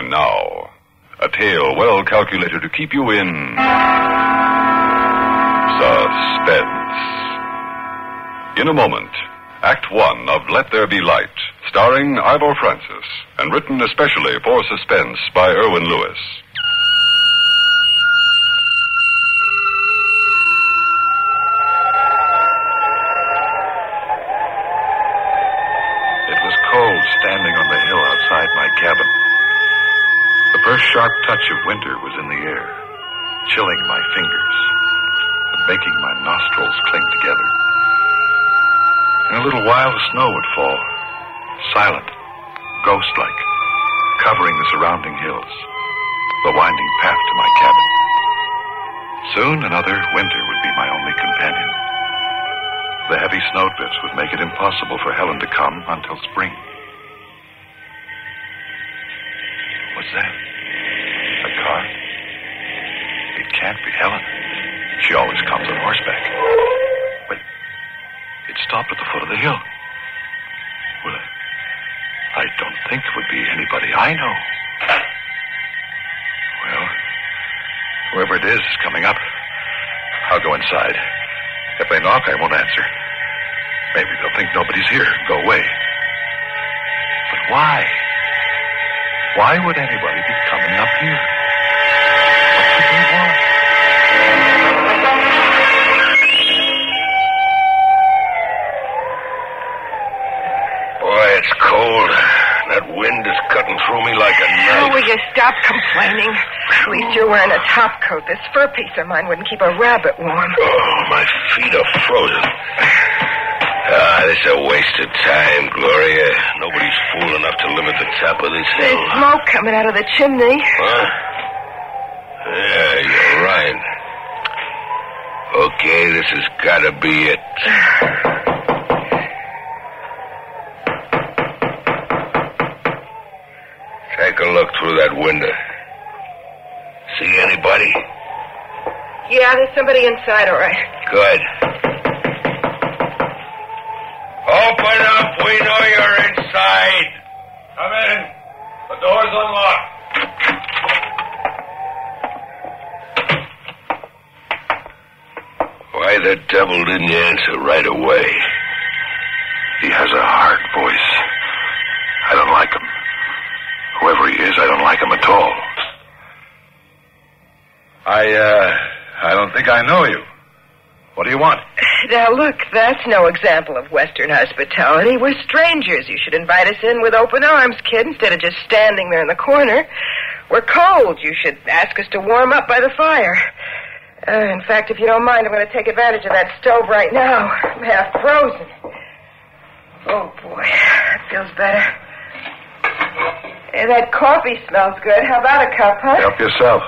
And now, a tale well calculated to keep you in suspense. In a moment, Act One of Let There Be Light, starring Ivor Francis, and written especially for suspense by Erwin Lewis. Touch of winter was in the air, chilling my fingers and making my nostrils cling together. In a little while, the snow would fall, silent, ghost like, covering the surrounding hills, the winding path to my cabin. Soon another winter would be my only companion. The heavy snowdrifts would make it impossible for Helen to come until spring. What's that? A car? Be Helen. She always comes on horseback. But it stopped at the foot of the hill. Well, I don't think it would be anybody I know. Well, whoever it is is coming up. I'll go inside. If they knock, I won't answer. Maybe they'll think nobody's here and go away. But why? Why would anybody be coming up here? What could they want? Oh, will you stop complaining? At least you're wearing a top coat. This fur piece of mine wouldn't keep a rabbit warm. Oh, my feet are frozen. Ah, this is a waste of time, Gloria. Nobody's fool enough to live at the top of this hill. There's smoke coming out of the chimney. Huh? Yeah, you're right. Okay, this has got to be it. Take a look through that window. See anybody? Yeah, there's somebody inside, all right. Good. Open up. We know you're inside. Come in. The door's unlocked. Why the devil didn't you answer right away? He has a hard voice. I don't like him. Whoever he is, I don't like him at all. I, uh, I don't think I know you. What do you want? Now, look, that's no example of Western hospitality. We're strangers. You should invite us in with open arms, kid, instead of just standing there in the corner. We're cold. You should ask us to warm up by the fire. Uh, in fact, if you don't mind, I'm going to take advantage of that stove right now. I'm half frozen. Oh, boy. That feels better. Hey, that coffee smells good. How about a cup, huh? Help yourself.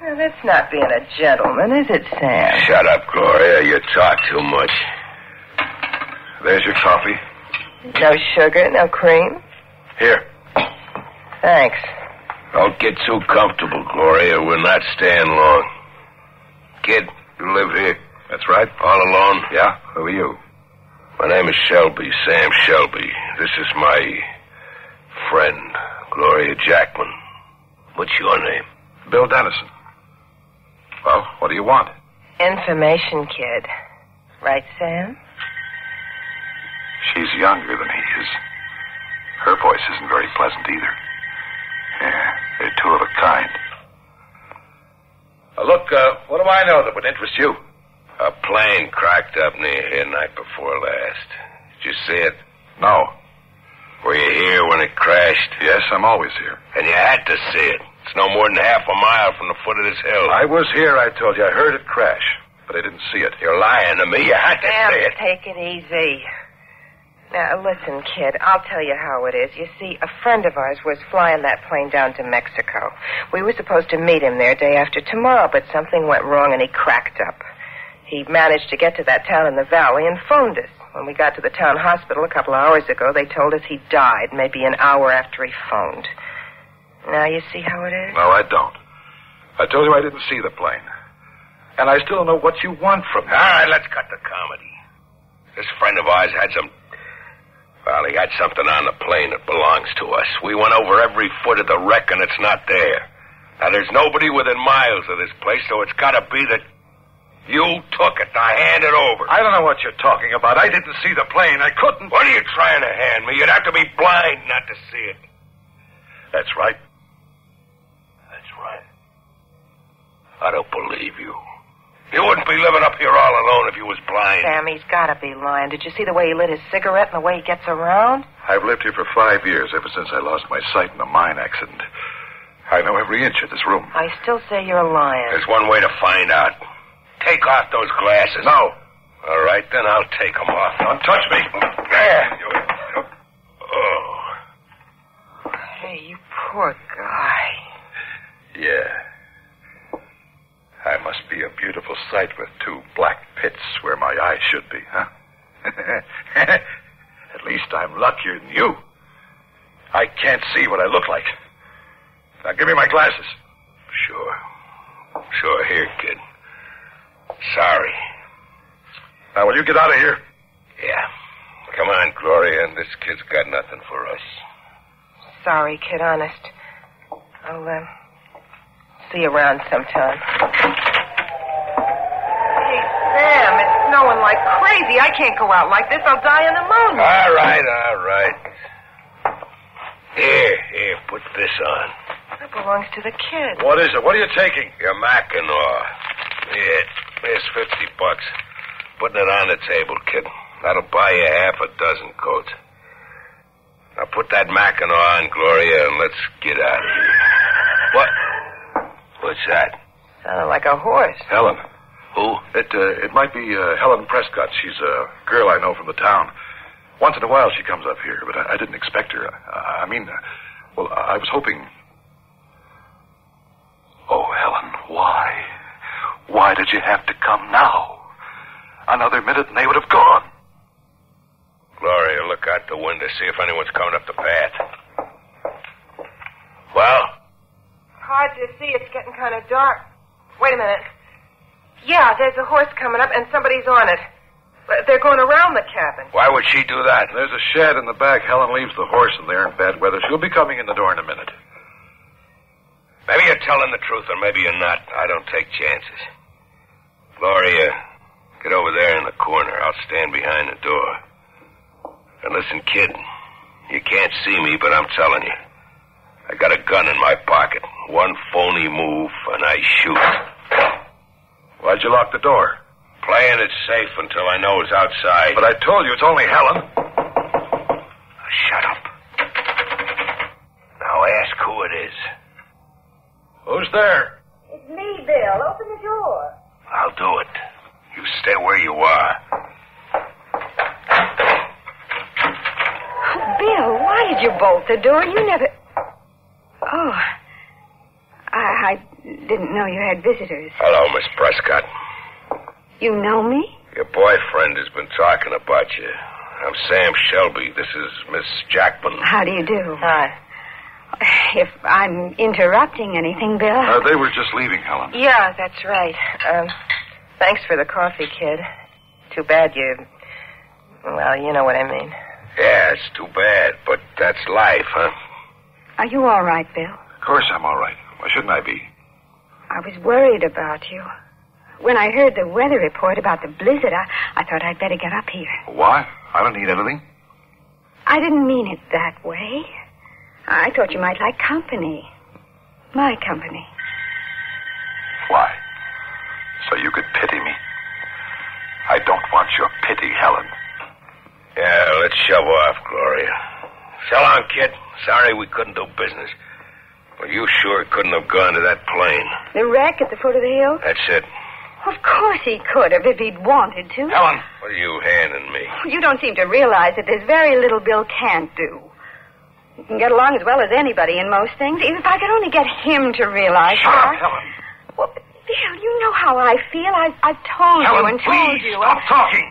Well, that's not being a gentleman, is it, Sam? Shut up, Gloria. You talk too much. There's your coffee. No sugar, no cream. Here. Thanks. Don't get too comfortable, Gloria. We're not staying long. Kid, you live here. That's right. All alone? Yeah? Who are you? My name is Shelby, Sam Shelby. This is my friend, Gloria Jackman. What's your name? Bill Dennison. Well, what do you want? Information, kid. Right, Sam? She's younger than he is. Her voice isn't very pleasant either. Yeah, they're two of a kind. Uh, look, uh, what do I know that would interest you? A plane cracked up near here night before last. Did you see it? No. Were you here when it crashed? Yes, I'm always here. And you had to see it. It's no more than half a mile from the foot of this hill. I was here, I told you. I heard it crash, but I didn't see it. You're lying to me. You had to Sam, see it. take it easy. Now, listen, kid, I'll tell you how it is. You see, a friend of ours was flying that plane down to Mexico. We were supposed to meet him there day after tomorrow, but something went wrong and he cracked up. He managed to get to that town in the valley and phoned us. When we got to the town hospital a couple of hours ago, they told us he died maybe an hour after he phoned. Now you see how it is? No, I don't. I told you I didn't see the plane. And I still don't know what you want from me. All right, let's cut the comedy. This friend of ours had some. Well, he had something on the plane that belongs to us. We went over every foot of the wreck, and it's not there. Now, there's nobody within miles of this place, so it's got to be that you took it. Now, hand it over. I don't know what you're talking about. I didn't see the plane. I couldn't. What are you trying to hand me? You'd have to be blind not to see it. That's right. That's right. I don't believe you. You wouldn't be living up here all alone if you was blind. Sam, he's got to be lying. Did you see the way he lit his cigarette and the way he gets around? I've lived here for five years, ever since I lost my sight in a mine accident. I know every inch of this room. I still say you're lying. There's one way to find out. Take off those glasses. No. All right, then I'll take them off. Don't touch me. There. Oh, Hey, you poor guy. Yeah. I must be a beautiful sight with two black pits where my eyes should be, huh? At least I'm luckier than you. I can't see what I look like. Now give me my glasses. sure. Sure, here, kid. Sorry. Now will you get out of here? Yeah. Come on, Gloria, and this kid's got nothing for us. Sorry, kid, honest. I'll, uh, see you around sometime. Hey, Sam, it's snowing like crazy. I can't go out like this. I'll die of pneumonia. All right, all right. Here, here, put this on. That belongs to the kid. What is it? What are you taking? Your Mackinaw. Yeah, here's 50 bucks. Putting it on the table, kid. That'll buy you half a dozen coats. Now put that Mackinaw on, Gloria, and let's get out of here. What? What's that? Sounded like a horse. Helen. Who? It uh, it might be uh, Helen Prescott. She's a girl I know from the town. Once in a while she comes up here, but I, I didn't expect her. I, I mean, uh, well, I was hoping. Oh, Helen, why? Why did you have to come now? Another minute and they would have gone. Gloria, look out the window, see if anyone's coming up the path. Well? Hard to see. It's getting kind of dark. Wait a minute. Yeah, there's a horse coming up, and somebody's on it. Uh, they're going around the cabin. Why would she do that? There's a shed in the back. Helen leaves the horse in there in bad weather. She'll be coming in the door in a minute. Maybe you're telling the truth, or maybe you're not. I don't take chances. Gloria, get over there in the corner. I'll stand behind the door. And listen, kid, you can't see me, but I'm telling you. I got a gun in my pocket. One phony move, and I shoot. Why'd you lock the door? Playing it safe until I know it's outside. But I told you it's only Helen. Shut up. Now ask who it is. Who's there? It's me, Bill. Open the door. I'll do it. You stay where you are. Bill, why did you bolt the door? You never. Oh. I, I didn't know you had visitors. Hello, Miss Prescott. You know me? Your boyfriend has been talking about you. I'm Sam Shelby. This is Miss Jackman. How do you do? Hi. If I'm interrupting anything, Bill. Uh, they were just leaving, Helen. Yeah, that's right. Um, thanks for the coffee, kid. Too bad you. Well, you know what I mean. Yeah, it's too bad, but that's life, huh? Are you all right, Bill? Of course I'm all right. Why shouldn't I be? I was worried about you. When I heard the weather report about the blizzard, I, I thought I'd better get up here. Why? I don't need anything. I didn't mean it that way. I thought you might like company. My company. Why? So you could pity me. I don't want your pity, Helen. Yeah, let's shove off, Gloria. So long, kid. Sorry we couldn't do business. Well, you sure couldn't have gone to that plane. The wreck at the foot of the hill? That's it. Of course he could have if he'd wanted to. Helen! What are you handing me? You don't seem to realize that there's very little Bill can't do. He can get along as well as anybody in most things. If I could only get him to realize Shut up. Helen. Well, Bill, you know how I feel. I've, I've told you Helen, and told please, you. stop talking.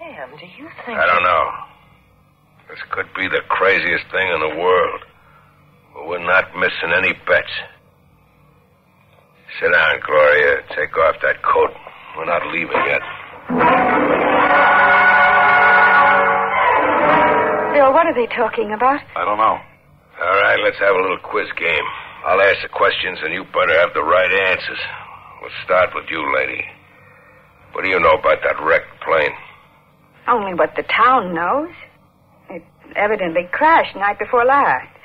Sam, do you think. I don't know. This could be the craziest thing in the world. But we're not missing any bets. Sit down, Gloria. Take off that coat. We're not leaving yet. Bill, Bill, what are they talking about? I don't know. All right, let's have a little quiz game. I'll ask the questions, and you better have the right answers. We'll start with you, lady. What do you know about that wrecked plane? Only what the town knows. It evidently crashed night before last.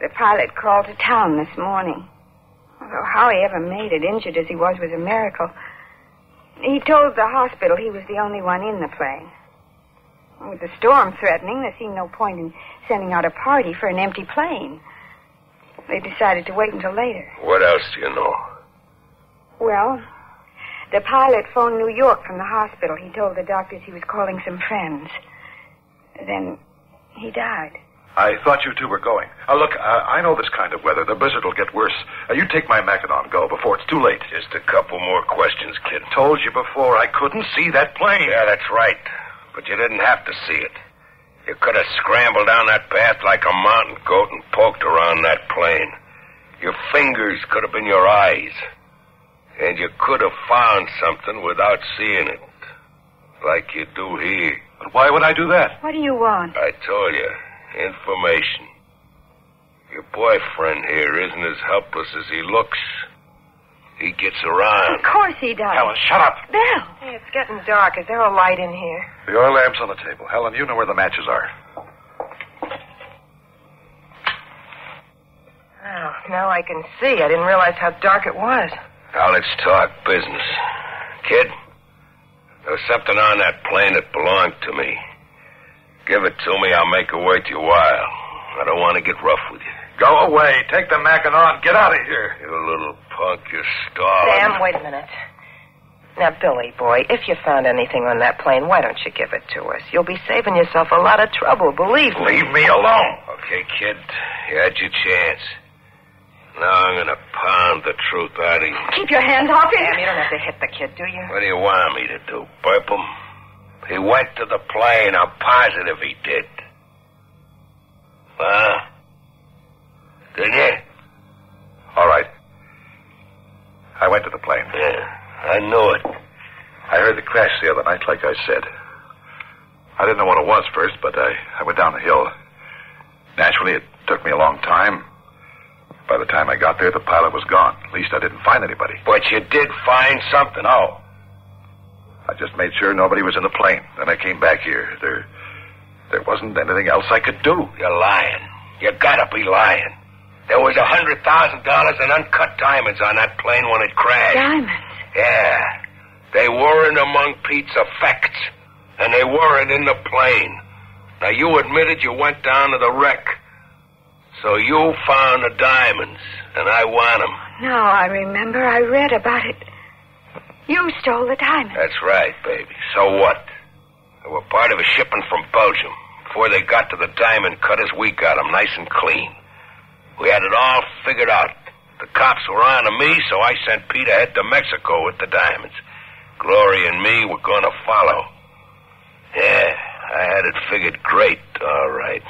The pilot called to town this morning. Although how he ever made it, injured as he was, was a miracle. He told the hospital he was the only one in the plane. With the storm threatening, there seemed no point in sending out a party for an empty plane. They decided to wait until later. What else do you know? Well, the pilot phoned New York from the hospital. He told the doctors he was calling some friends. Then he died. I thought you two were going. Uh, look, uh, I know this kind of weather. The blizzard will get worse. Uh, you take my Mackinaw. Go before it's too late. Just a couple more questions, kid. Told you before I couldn't see that plane. Yeah, that's right. But you didn't have to see it. You could have scrambled down that path like a mountain goat and poked around that plane. Your fingers could have been your eyes. And you could have found something without seeing it. Like you do here. But why would I do that? What do you want? I told you. Information. Your boyfriend here isn't as helpless as he looks. He gets around. Of course he does. Helen, shut up. Bill. Hey, it's getting dark. Is there a light in here? The oil lamp's on the table. Helen, you know where the matches are. Oh, now I can see. I didn't realize how dark it was. Now let's talk business. Kid, there was something on that plane that belonged to me. Give it to me, I'll make it worth your while. I don't want to get rough with you. Go away. Take the Mackinaw. Get out of here. You little punk, you're starving. Sam, wait a minute. Now, Billy, boy, if you found anything on that plane, why don't you give it to us? You'll be saving yourself a lot of trouble, believe me. Leave me alone. Okay, kid, you had your chance. Now I'm gonna pound the truth out of you. Keep your hands off him. Sam, you don't have to hit the kid, do you? What do you want me to do, burp him? He went to the plane. I'm positive he did. Huh? Did you? All right. I went to the plane. Yeah, I knew it. I heard the crash the other night, like I said. I didn't know what it was first, but I, I went down the hill. Naturally, it took me a long time. By the time I got there, the pilot was gone. At least I didn't find anybody. But you did find something. No. I just made sure nobody was in the plane. Then I came back here. There, there wasn't anything else I could do. You're lying. You gotta be lying. There was a hundred thousand dollars in uncut diamonds on that plane when it crashed. Diamonds. Yeah. They weren't among Pete's effects. And they weren't in the plane. Now you admitted you went down to the wreck. So you found the diamonds, and I want them. Now I remember. I read about it. You stole the diamonds. That's right, baby. So what? They were part of a shipment from Belgium. Before they got to the diamond cutters, we got them nice and clean. We had it all figured out. The cops were on to me, so I sent Pete ahead to Mexico with the diamonds. Glory and me were going to follow. Yeah, I had it figured great, all right.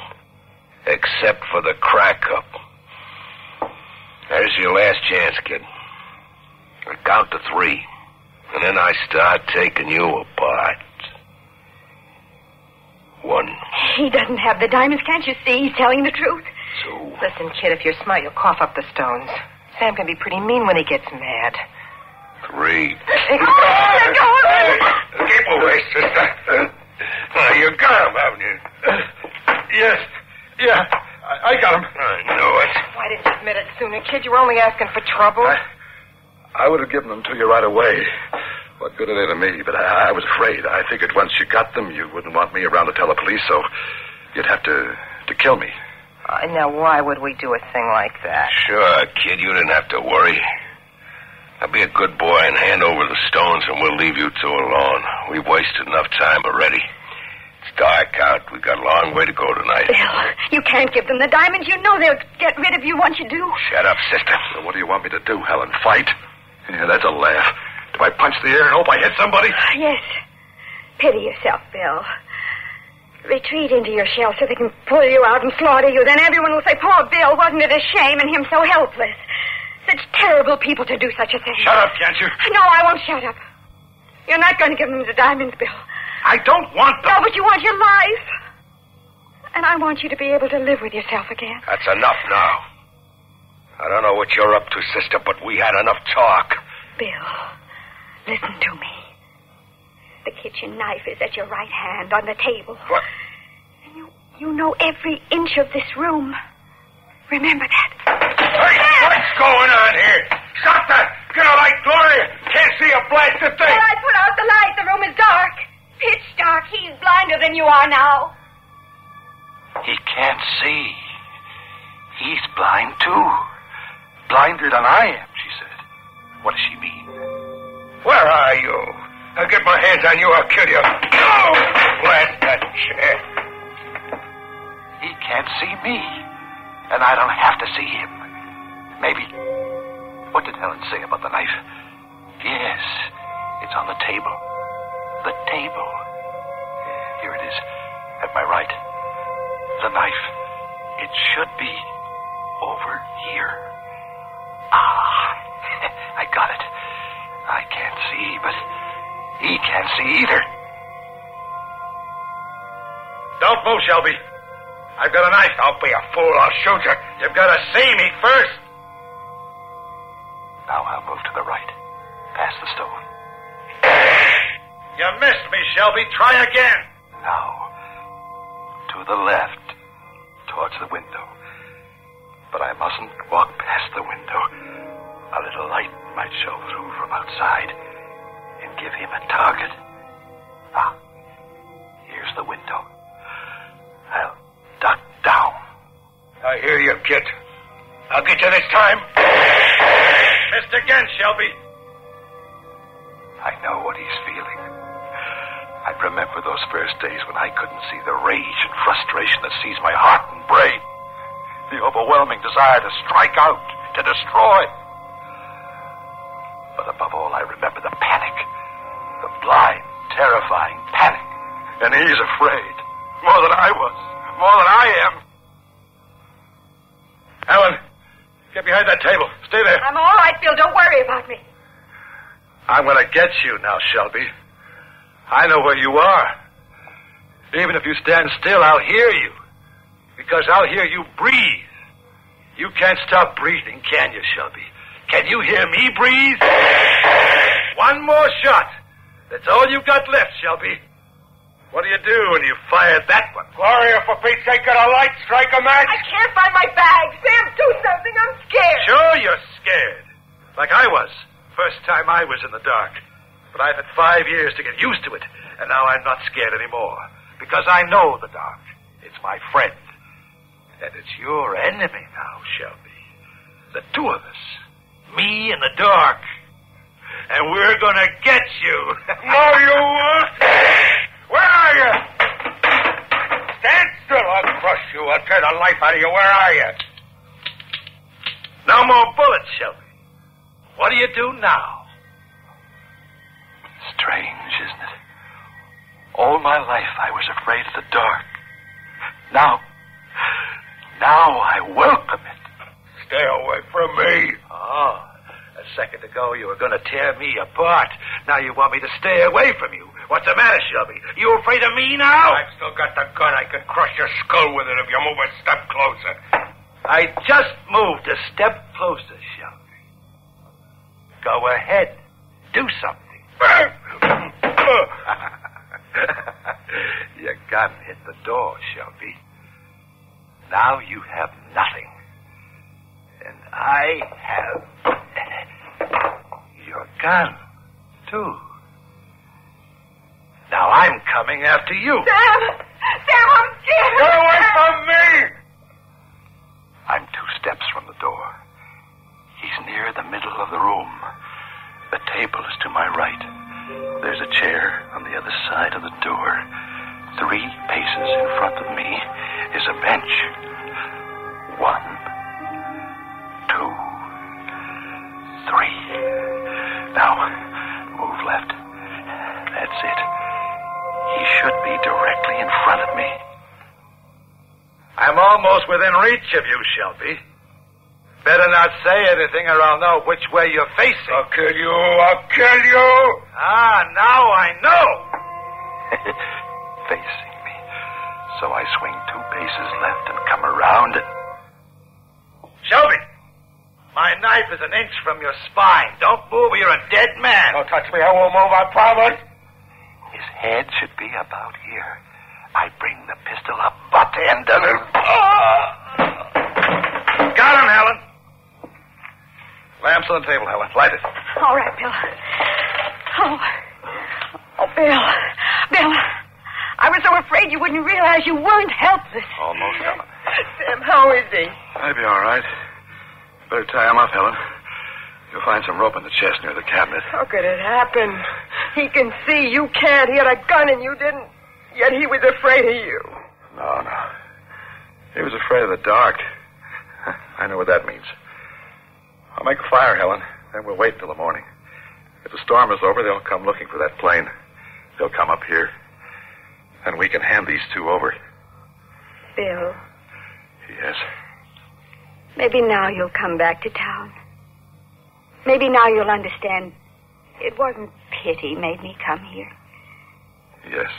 Except for the crack up. There's your last chance, kid. I count to three, and then I start taking you apart. One, He doesn't have the diamonds. Can't you see? He's telling the truth. two, Listen, kid, if you're smart, you'll cough up the stones. Sam can be pretty mean when he gets mad. three. Oh, let go of me. Keep away, sister. Now, you got him, haven't you? Yes. Yeah. I, I got him. I knew it. Why didn't you admit it sooner, kid? You were only asking for trouble. I, I would have given them to you right away. What good are they to me? But I, I was afraid. I figured once you got them, you wouldn't want me around to tell the police, so you'd have to to kill me. Uh, now, why would we do a thing like that? Sure, kid, you didn't have to worry. Now be a good boy and hand over the stones, and we'll leave you two alone. We've wasted enough time already. It's dark out. We've got a long way to go tonight. Bill, you can't give them the diamonds. You know they'll get rid of you once you do. Shut up, sister. So what do you want me to do, Helen? Fight? Yeah, that's a laugh. Do I punch the air and hope I hit somebody? Ah, yes. Pity yourself, Bill. Retreat into your shell so they can pull you out and slaughter you. Then everyone will say, poor Bill, wasn't it a shame and him so helpless? Such terrible people to do such a thing. Shut up, can't you? No, I won't shut up. You're not going to give them the diamonds, Bill. I don't want them. No, but you want your life. And I want you to be able to live with yourself again. That's enough now. I don't know what you're up to, sister, but we had enough talk. Bill, listen to me. The kitchen knife is at your right hand on the table. What? And you, you know every inch of this room. Remember that. Hey, what's going on here? Stop that! Get a light, Gloria! Can't see a blasted thing! Well, I put out the light. The room is dark. Pitch dark. He's blinder than you are now. He can't see. He's blind, too. Blinder than I am, she said. What does she mean? Where are you? I'll get my hands on you, I'll kill you. No! Blast that chair. He can't see me. And I don't have to see him. Maybe. What did Helen say about the knife? Yes, it's on the table. The table. Here it is, at my right. The knife. It should be over here. I can't see, but he can't see either. Don't move, Shelby. I've got a knife. Don't be a fool. I'll shoot you. You've got to see me first. Now I'll move to the right, past the stone. You missed me, Shelby. Try again. Now, to the left, towards the window. But I mustn't walk past the window. A little light might show through outside and give him a target. Ah, here's the window. I'll duck down. I hear you, kid. I'll get you this time. Missed again, Shelby. I know what he's feeling. I remember those first days when I couldn't see the rage and frustration that seized my heart and brain. The overwhelming desire to strike out, to destroy. Afraid. More than I was. More than I am. Helen, get behind that table. Stay there. I'm all right, Bill. Don't worry about me. I'm going to get you now, Shelby. I know where you are. Even if you stand still, I'll hear you. Because I'll hear you breathe. You can't stop breathing, can you, Shelby? Can you hear me breathe? One more shot. That's all you've got left, Shelby. What do you do when you fire that one? Gloria, for Pete's sake, get a light, strike a match. I can't find my bag. Sam, do something. I'm scared. Sure, you're scared. Like I was. First time I was in the dark. But I've had five years to get used to it, and now I'm not scared anymore. Because I know the dark. It's my friend. And it's your enemy now, Shelby. The two of us. Me and the dark. And we're gonna get you. no, you won't. Where are you? Stand still. I'll crush you. I'll tear the life out of you. Where are you? No more bullets, Shelby. What do you do now? Strange, isn't it? All my life I was afraid of the dark. Now, now I welcome it. Stay away from me. Oh, a second ago you were going to tear me apart. Now you want me to stay away from you. What's the matter, Shelby? You afraid of me now? I've still got the gun. I could crush your skull with it if you move a step closer. I just moved a step closer, Shelby. Go ahead. Do something. Your gun hit the door, Shelby. Now you have nothing. And I have your gun, too. Now I'm coming after you. Sam! Sam, I'm scared. Get away from me! I'm two steps from the door. He's near the middle of the room. The table is to my right. There's a chair on the other side of the reach of you, Shelby. Better not say anything or I'll know which way you're facing. I'll kill you. I'll kill you. Ah, now I know. Facing me. So I swing two paces left and come around and. Shelby! My knife is an inch from your spine. Don't move or you're a dead man. Don't touch me. I won't move. I promise. His head should be about here. I bring the pistol up, butt end, and. Got him, Helen. Lamps on the table, Helen. Light it. All right, Bill. Oh. Oh, Bill. Bill. I was so afraid you wouldn't realize you weren't helpless. Almost, Helen. Sam, how is he? Maybe all right. Better tie him up, Helen. You'll find some rope in the chest near the cabinet. How could it happen? He can see, you can't. He had a gun and you didn't. Yet he was afraid of you. No, no. He was afraid of the dark. I know what that means. I'll make a fire, Helen. Then we'll wait till the morning. If the storm is over, they'll come looking for that plane. They'll come up here. And we can hand these two over. Bill, Yes. maybe now you'll come back to town. Maybe now you'll understand it wasn't pity made me come here. Yes.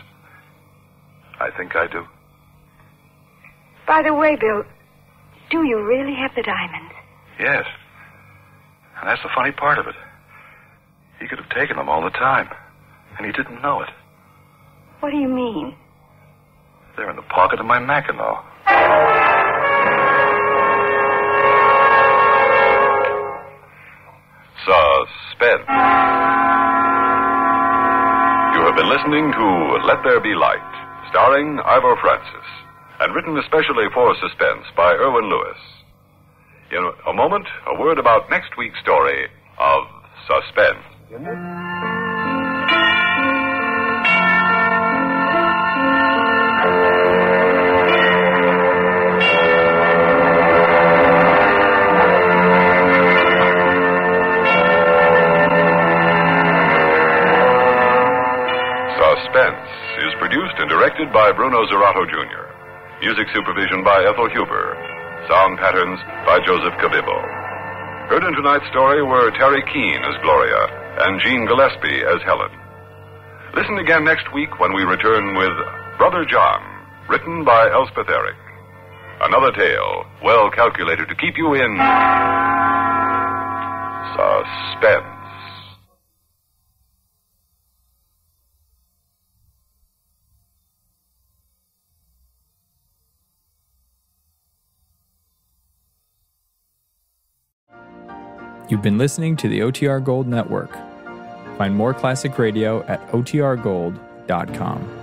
I think I do. By the way, Bill, do you really have the diamonds? Yes. And that's the funny part of it. He could have taken them all the time. And he didn't know it. What do you mean? They're in the pocket of my Mackinaw. Suspense. You have been listening to Let There Be Light, starring Ivor Francis, and written especially for Suspense by Erwin Lewis. In a moment, a word about next week's story of Suspense. Suspense is produced and directed by Bruno Zirato Jr. Music supervision by Ethel Huber. Sound patterns by Joseph Cabibbo. Heard in tonight's story were Terry Keane as Gloria and Jean Gillespie as Helen. Listen again next week when we return with Brother John, written by Elspeth Eric. Another tale well calculated to keep you in suspense. You've been listening to the OTR Gold Network. Find more classic radio at otrgold.com.